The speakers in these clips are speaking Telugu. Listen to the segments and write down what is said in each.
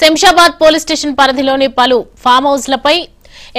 శంషాబాద్ పోలీస్ స్టేషన్ పరిధిలోని పలు ఫామ్ హౌస్లపై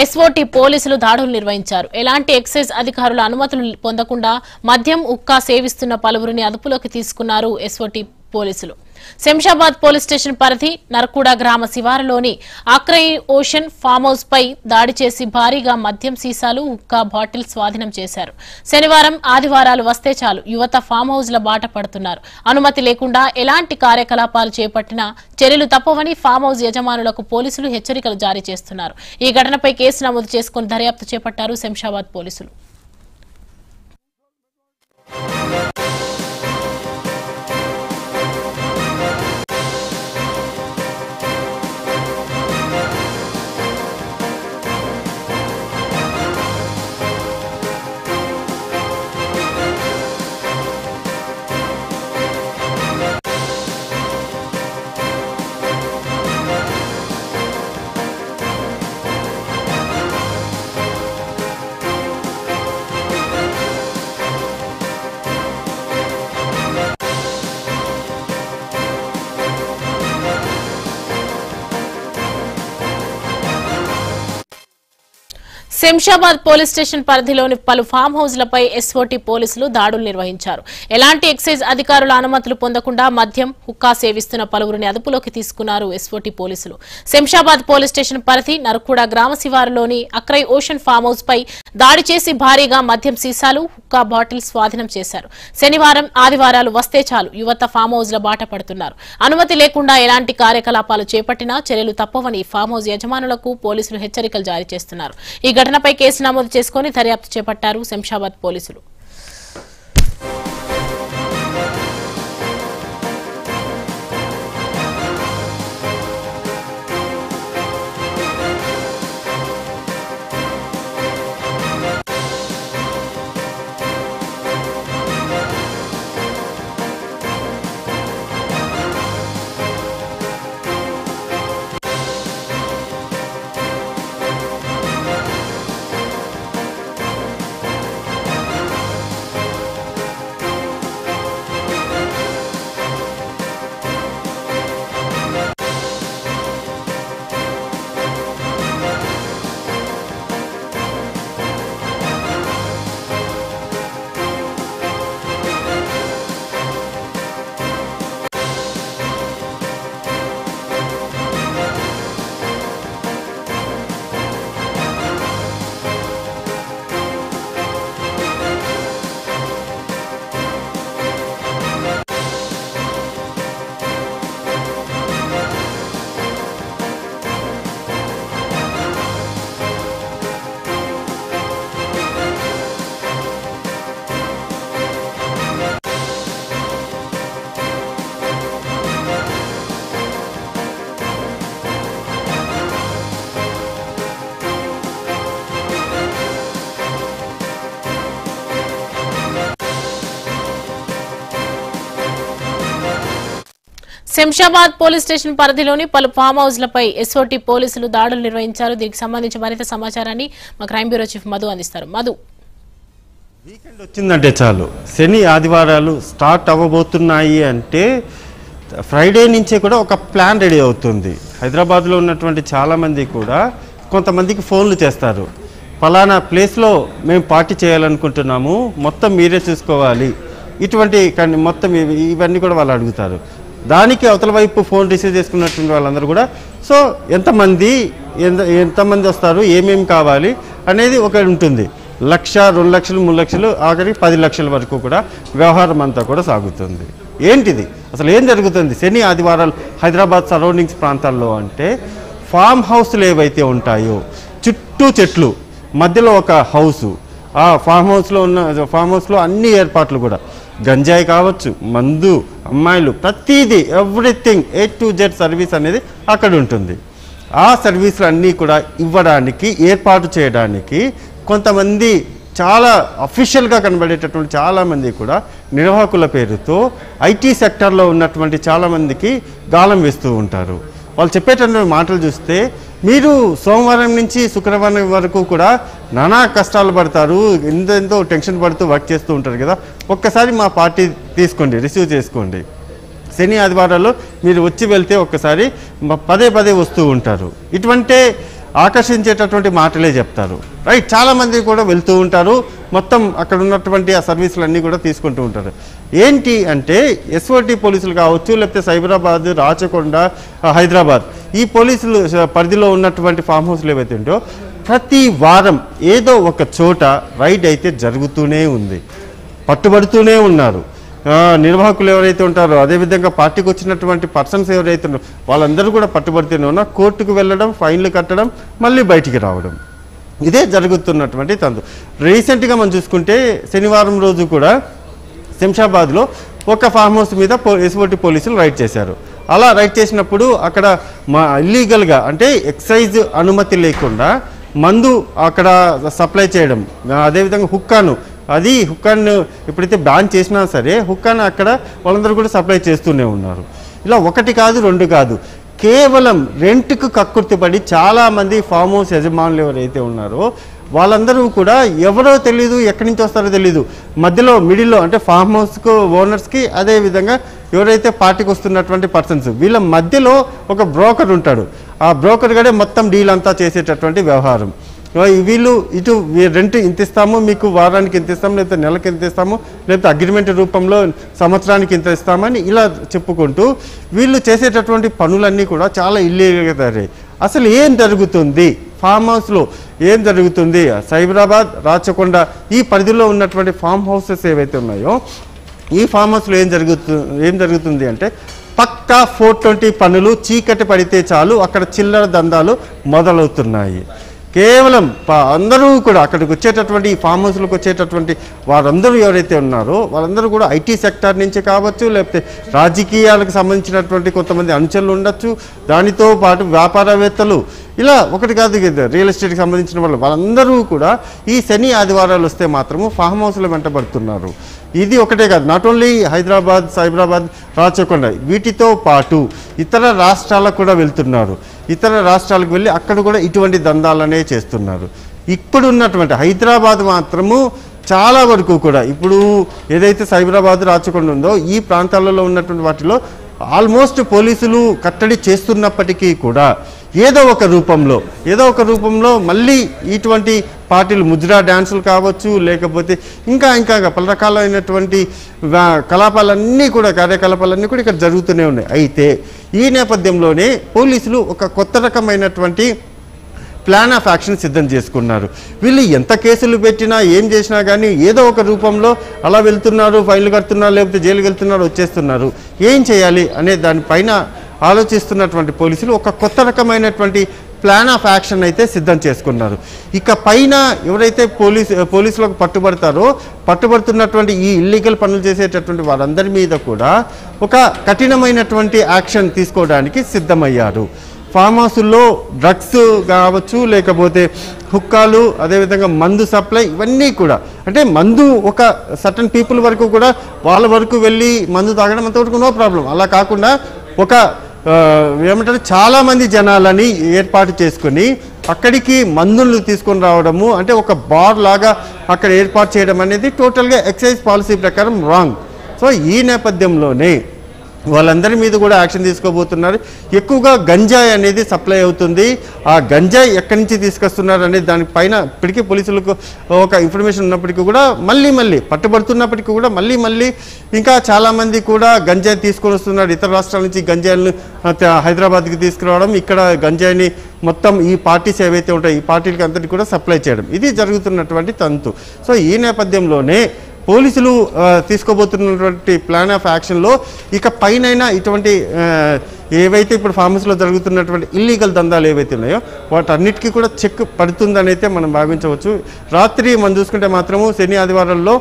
ఎస్ఓటీ పోలీసులు దాడులు నిర్వహించారు. ఎలాంటి ఎక్సైజ్ అధికారుల అనుమతులు పొందకుండా మద్యం ఉక్కా సేవిస్తున్న పలువురిని అదుపులోకి తీసుకున్నారు ఎస్ఓటీ పోలీసులు. శంషాబాద్ పోలీస్ స్టేషన్ పరిధి నర్కూడ గ్రామ శివారులోని అక్రై ఓషన్ ఫామ్ హౌస్ పై దాడి చేసి భారీగా మద్యం సీసాలు ఉక్కా బాటిల్ స్వాధీనం చేశారు. శనివారం ఆదివారాలు వస్తే చాలు యువత ఫామ్ హౌస్ల బాట పడుతున్నారు. అనుమతి లేకుండా ఎలాంటి కార్యకలాపాలు చేపట్టినా చర్యలు తప్పవని ఫామ్ హౌస్ యజమానులకు పోలీసులు హెచ్చరికలు జారీ చేస్తున్నారు. ఈ ఘటనపై కేసు నమోదు చేసుకుని దర్యాప్తు చేపట్టారు శంషాబాద్ పోలీసులు. శంషాబాద్ పోలీస్ స్టేషన్ పరిధిలోని పలు ఫామ్ హౌజ్లపై ఎస్ఓటీ పోలీసులు దాడులు నిర్వహించారు. ఎలాంటి ఎక్సైజ్ అధికారుల అనుమతులు పొందకుండా మద్యం హుక్కా సేవిస్తున్న పలువురిని అదుపులోకి తీసుకున్నారు ఎస్ఓటీ పోలీసులు. శంషాబాద్ పోలీస్ స్టేషన్ పరిధి నరకూడ గ్రామ శివారులోని అక్రై ఓషన్ ఫామ్ హౌస్ పై దాడి చేసి భారీగా మద్యం సీసాలు హుక్కా బాటిల్ స్వాధీనం చేశారు. శనివారం ఆదివారాలు వస్తే చాలు యువత ఫామ్ హౌజ్ల బాట పడుతున్నారు. అనుమతి లేకుండా ఎలాంటి కార్యకలాపాలు చేపట్టినా చర్యలు తప్పవని ఫామ్ హౌస్ యజమానులకు పోలీసులు హెచ్చరికలు జారీ చేస్తున్నారు. ఈ ఘటనపై కేసు నమోదు చేసుకుని దర్యాప్తు చేపట్టారు శంషాబాద్ పోలీసులు. శంషాబాద్ పోలీస్ స్టేషన్ పరిధిలోని పలు ఫామ్ హౌస్లపై ఎస్ఓటీ పోలీసులు దాడులు నిర్వహించారు. దీనికి సంబంధించి మరింత సమాచారాన్ని మా క్రైమ్ బ్యూరో చీఫ్ మధు అందిస్తారు. మధు. వీకెండ్ వచ్చిందంటే చాలు. శని ఆదివారాలు స్టార్ట్ అవ్వబోతున్నాయి అంటే ఫ్రైడే నుంచే కూడా ఒక ప్లాన్ రెడీ అవుతుంది. హైదరాబాద్లో ఉన్నటువంటి చాలామంది కూడా కొంతమందికి ఫోన్లు చేస్తారు. ఫలానా ప్లేస్లో మేము పార్టీ చేయాలనుకుంటున్నాము. మొత్తం మీరే చూసుకోవాలి. ఇటువంటి కానీ మొత్తం ఇవన్నీ కూడా వాళ్ళు అడుగుతారు. దానికి అవతల వైపు ఫోన్ రిసీవ్ చేసుకున్నటువంటి వాళ్ళందరూ కూడా సో ఎంతమంది ఎంత ఎంతమంది వస్తారు ఏమేమి కావాలి? అనేది ఒక ఉంటుంది. లక్ష రెండు లక్షలు మూడు లక్షలు ఆఖరికి పది లక్షల వరకు కూడా వ్యవహారం అంతా కూడా సాగుతుంది. ఏంటిది? అసలు ఏం జరుగుతుంది? శని ఆదివారాలు హైదరాబాద్ సరౌండింగ్స్ ప్రాంతాల్లో అంటే ఫామ్ హౌస్లు ఏవైతే ఉంటాయో చుట్టూ చెట్లు మధ్యలో ఒక హౌసు ఆ ఫామ్ హౌస్లో ఉన్న ఫామ్ హౌస్లో అన్ని ఏర్పాట్లు కూడా గంజాయి కావచ్చు మందు అమ్మాయిలు ప్రతీది everything A to Z service అనేది అక్కడ ఉంటుంది. ఆ సర్వీసులు అన్నీ కూడా ఇవ్వడానికి ఏర్పాటు చేయడానికి కొంతమంది చాలా అఫీషియల్గా కనబడేటటువంటి చాలామంది కూడా నిర్వాహకుల పేరుతో ఐటీ సెక్టర్లో ఉన్నటువంటి చాలామందికి గాలం వేస్తూ ఉంటారు. వాళ్ళు చెప్పేటటువంటి మాటలు చూస్తే మీరు సోమవారం నుంచి శుక్రవారం వరకు కూడా నానా కష్టాలు పడతారు ఎంతెంతో టెన్షన్ పడుతూ వర్క్ చేస్తూ ఉంటారు కదా ఒక్కసారి మా పార్టీ తీసుకోండి రిసీవ్ చేసుకోండి. శని ఆదివారాల్లో మీరు వచ్చి వెళ్తే ఒక్కసారి పదే పదే వస్తూ ఉంటారు. ఇటువంటి ఆకర్షించేటటువంటి మాటలే చెప్తారు. రైట్ చాలామంది కూడా వెళ్తూ ఉంటారు. మొత్తం అక్కడ ఉన్నటువంటి ఆ సర్వీసులన్నీ కూడా తీసుకుంటూ ఉంటారు. ఏంటి అంటే ఎస్ఓటి పోలీసులు కావచ్చు లేకపోతే సైబరాబాద్ రాచకొండ హైదరాబాద్ ఈ పోలీసులు పరిధిలో ఉన్నటువంటి ఫామ్ హౌస్లు ఏవైతే ఉంటాయో ప్రతి వారం ఏదో ఒక చోట రైడ్ అయితే జరుగుతూనే ఉంది. పట్టుబడుతూనే ఉన్నారు. నిర్వాహకులు ఎవరైతే ఉంటారో అదేవిధంగా పార్టీకి వచ్చినటువంటి పర్సన్స్ ఎవరైతే ఉన్నారో వాళ్ళందరూ కూడా పట్టుబడుతూనే ఉన్నారు కోర్టుకు వెళ్ళడం ఫైన్లు కట్టడం మళ్ళీ బయటికి రావడం. ఇదే జరుగుతున్నటువంటి తందు రీసెంట్గా మనం చూసుకుంటే శనివారం రోజు కూడా శంషాబాద్లో ఒక ఫామ్ హౌస్ మీద ఎస్ఓటి పోలీసులు రైడ్ చేశారు. అలా రైడ్ చేసినప్పుడు అక్కడ మా ఇల్లీగల్గా అంటే ఎక్సైజ్ అనుమతి లేకుండా మందు అక్కడ సప్లై చేయడం అదేవిధంగా హుక్కాను అది హుక్కాన్ ఎప్పుడైతే బ్యాన్ చేసినా సరే హుక్కాన్ అక్కడ వాళ్ళందరూ కూడా సప్లై చేస్తూనే ఉన్నారు. ఇలా ఒకటి కాదు రెండు కాదు. కేవలం రెంట్కు కక్కుర్తిపడి చాలామంది ఫామ్ హౌస్ యజమానులు ఎవరైతే ఉన్నారో వాళ్ళందరూ కూడా ఎవరో తెలియదు ఎక్కడి నుంచి వస్తారో తెలియదు మధ్యలో మిడిల్లో అంటే ఫామ్ హౌస్కు ఓనర్స్కి అదే విధంగా ఎవరైతే పార్టీకి వస్తున్నటువంటి పర్సన్స్ వీళ్ళ మధ్యలో ఒక బ్రోకర్ ఉంటాడు. ఆ బ్రోకర్ గడే మొత్తం డీల్ అంతా చేసేటటువంటి వ్యవహారం. వీళ్ళు ఇటు రెంట్ ఇంత ఇస్తాము మీకు వారానికి ఇంత ఇస్తాము లేకపోతే నెలకి ఇంత ఇస్తాము లేకపోతే అగ్రిమెంట్ రూపంలో సంవత్సరానికి ఇంత ఇస్తామని ఇలా చెప్పుకుంటూ వీళ్ళు చేసేటటువంటి పనులన్నీ కూడా చాలా ఇల్లీగల్గా తయారయ్యాయి. అసలు ఏం జరుగుతుంది? ఫామ్ హౌస్లో ఏం జరుగుతుంది? సైబరాబాద్ రాచకొండ ఈ పరిధిలో ఉన్నటువంటి ఫామ్ హౌసెస్ ఏవైతే ఉన్నాయో ఈ ఫామ్ హౌస్లో ఏం జరుగుతు ఏం జరుగుతుంది అంటే పక్కా ఫోర్ ట్వంటీ పనులు చీకటి పడితే చాలు అక్కడ చిల్లర దందాలు మొదలవుతున్నాయి. కేవలం ప- అందరూ కూడా అక్కడికి వచ్చేటటువంటి ఫామ్ హౌస్లకు వచ్చేటటువంటి వారందరూ ఎవరైతే ఉన్నారో వాళ్ళందరూ కూడా ఐటీ సెక్టార్ నుంచి కావచ్చు లేకపోతే రాజకీయాలకు సంబంధించినటువంటి కొంతమంది అనుచరులు ఉండొచ్చు. దానితో పాటు వ్యాపారవేత్తలు. ఇలా ఒకటి కాదు రియల్ ఎస్టేట్కి సంబంధించిన వాళ్ళు వాళ్ళందరూ కూడా ఈ శని ఆదివారాలు వస్తే మాత్రము ఫామ్ హౌస్లో వెంటబడుతున్నారు ఇది ఒకటే కాదు. నాట్ ఓన్లీ హైదరాబాద్ సైబరాబాద్ రాచకొండ వీటితో పాటు ఇతర రాష్ట్రాలకు కూడా వెళ్తున్నారు. ఇతర రాష్ట్రాలకు వెళ్ళి అక్కడ కూడా ఇటువంటి దందాలనే చేస్తున్నారు. ఇప్పుడున్నటువంటి హైదరాబాద్ మాత్రము చాలా వరకు కూడా ఇప్పుడు ఏదైతే సైబరాబాద్ రాచకొండ ఉందో ఈ ప్రాంతాలలో ఉన్నటువంటి వాటిలో ఆల్మోస్ట్ పోలీసులు కట్టడి చేస్తున్నప్పటికీ కూడా ఏదో ఒక రూపంలో ఏదో ఒక రూపంలో మళ్ళీ ఇటువంటి పార్టీలు ముద్రా డ్యాన్సులు కావచ్చు లేకపోతే ఇంకా ఇంకా పలు రకాలైనటువంటి కలాపాలన్నీ కూడా కార్యకలాపాలన్నీ కూడా ఇక్కడ జరుగుతూనే ఉన్నాయి. అయితే ఈ నేపథ్యంలోనే పోలీసులు ఒక కొత్త రకమైనటువంటి ప్లాన్ ఆఫ్ యాక్షన్ సిద్ధం చేసుకున్నారు. వీళ్ళు ఎంత కేసులు పెట్టినా ఏం చేసినా కానీ ఏదో ఒక రూపంలో అలా వెళ్తున్నారు ఫైన్లు కడుతున్నారు లేకపోతే జైలుకి వెళ్తున్నారు వచ్చేస్తున్నారు. ఏం చేయాలి అనే దానిపైన ఆలోచిస్తున్నటువంటి పోలీసులు ఒక కొత్త రకమైనటువంటి ప్లాన్ ఆఫ్ యాక్షన్ అయితే సిద్ధం చేసుకున్నారు. ఇక పైన ఎవరైతే పోలీస్ పోలీసులకు పట్టుబడతారో పట్టుబడుతున్నటువంటి ఈ ఇల్లీగల్ పనులు చేసేటటువంటి వారందరి మీద కూడా ఒక కఠినమైనటువంటి యాక్షన్ తీసుకోవడానికి సిద్ధమయ్యారు. ఫామ్ హౌసుల్లో డ్రగ్స్ కావచ్చు లేకపోతే హుక్కాలు అదేవిధంగా మందు సప్లై ఇవన్నీ కూడా. అంటే మందు ఒక సర్టన్ పీపుల్ వరకు కూడా వాళ్ళ వరకు వెళ్ళి మందు తాగడం అంతవరకు నో ప్రాబ్లం. అలా కాకుండా ఒక ఏమంటారు చాలామంది జనాలని ఏర్పాటు చేసుకుని అక్కడికి మందులు తీసుకొని రావడము అంటే ఒక బార్ లాగా అక్కడ ఏర్పాటు చేయడం అనేది టోటల్గా ఎక్సైజ్ పాలసీ ప్రకారం రాంగ్. సో ఈ నేపథ్యంలోనే వాళ్ళందరి మీద కూడా యాక్షన్ తీసుకోబోతున్నారు. ఎక్కువగా గంజాయి అనేది సప్లై అవుతుంది. ఆ గంజాయి ఎక్కడి నుంచి తీసుకొస్తున్నారు అనేది దానిపైన ఇప్పటికీ పోలీసులకు ఒక ఇన్ఫర్మేషన్ ఉన్నప్పటికీ కూడా మళ్ళీ మళ్ళీ పట్టుబడుతున్నప్పటికీ కూడా మళ్ళీ మళ్ళీ ఇంకా చాలామంది కూడా గంజాయి తీసుకొని వస్తున్నారు. ఇతర రాష్ట్రాల నుంచి గంజాయిలను హైదరాబాద్కి తీసుకురావడం ఇక్కడ గంజాయిని మొత్తం ఈ పార్టీస్ ఏవైతే ఉంటాయో ఈ పార్టీలకి అంతటి కూడా సప్లై చేయడం. ఇది జరుగుతున్నటువంటి తంతు. సో ఈ నేపథ్యంలోనే పోలీసులు తీసుకోబోతున్నటువంటి ప్లాన్ ఆఫ్ యాక్షన్లో ఇక పైన ఇటువంటి ఏవైతే ఇప్పుడు ఫార్మసీలో జరుగుతున్నటువంటి ఇల్లీగల్ దందాలు ఏవైతే ఉన్నాయో వాటన్నిటికీ కూడా చెక్ పడుతుందని అయితే మనం భావించవచ్చు. రాత్రి మనం చూసుకుంటే మాత్రము శని ఆదివారాల్లో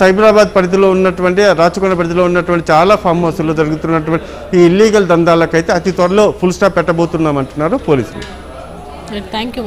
సైబరాబాద్ పరిధిలో ఉన్నటువంటి రాచకొండ పరిధిలో ఉన్నటువంటి చాలా ఫామ్ హౌస్లో జరుగుతున్నటువంటి ఈ ఇల్లీగల్ దందాలకైతే అతి త్వరలో ఫుల్ స్టాప్ పెట్టబోతున్నామంటున్నారు పోలీసులు. Thank you